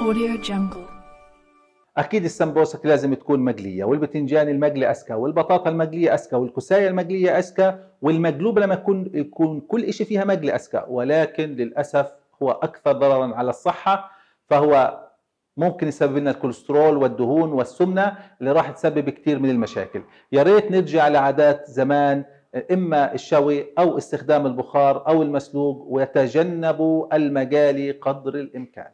Audio Jungle. أكيد السمبوسك لازم تكون مقلية والبتنجان المقلي أسكى والبطاطا المقلية أسكى والكسايه المقلية أسكى والمقلوب لما يكون يكون كل شيء فيها مقلي أسكى ولكن للأسف هو أكثر ضررا على الصحة فهو ممكن يسبب لنا الكوليسترول والدهون والسمنة اللي راح تسبب كثير من المشاكل يا ريت نرجع لعادات زمان إما الشوي أو استخدام البخار أو المسلوق ويتجنبوا المقالي قدر الإمكان